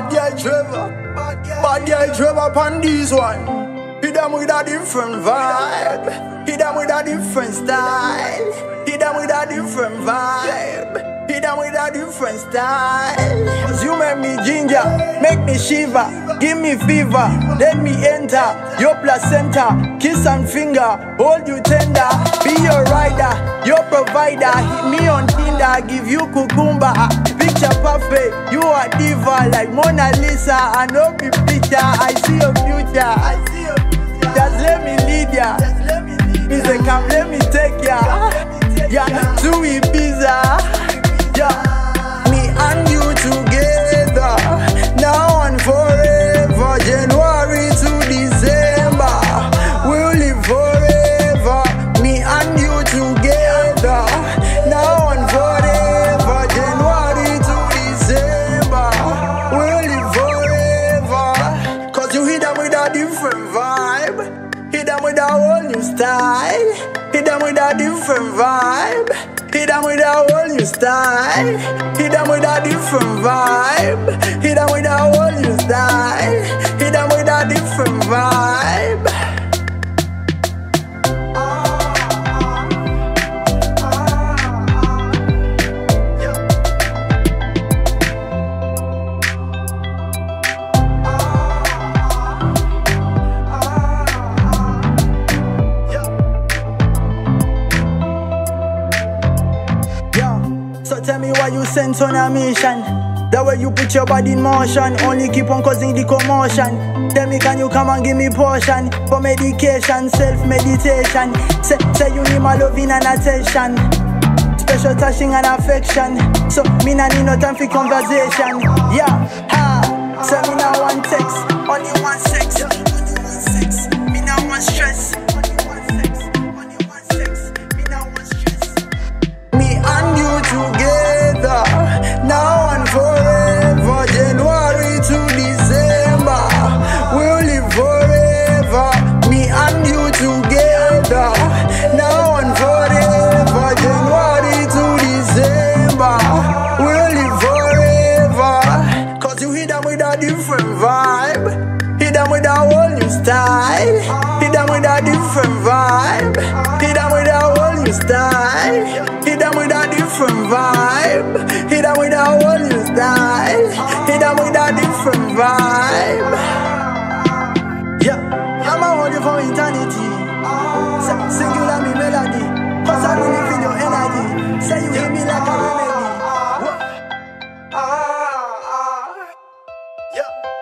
Bad guy Treva, bad guy Treva on this one. Hit them with a different vibe. Hit them with a different style. Hit them with a different vibe. Hit them with a different style. Cause you make me ginger, make me shiver, give me fever, let me enter your placenta, kiss and finger, hold you tender, be your rider, your provider. Hit me on Tinder, give you cucumber, ah, picture perfect. You are diva like Mona Lisa, I know be picture. I see your future. I see your future. Just let me lead ya. Just let me lead ya. Say come, let me take ya. Yeah, to Ibiza. New style, hit them with a different vibe. Hit them with a whole new style. Hit them with a different vibe. Hit them with a whole new style. Hit them with a different tell me why you sent on a mission. The way you put your body in motion, only keep on causing the commotion. Tell me, can you come and give me portion for medication, self meditation? Say, say you need my loving and attention, special touching and affection. So me nah need no time for conversation. Yeah, with a different vibe, hit them with a whole new style, hit them with a different vibe, hit them with a whole new style. Hit them with a different vibe. Hit them with a whole new style. Hit them with a different vibe. Yeah, I'ma hold you for eternity. Singular me melody. Cause I Yeah.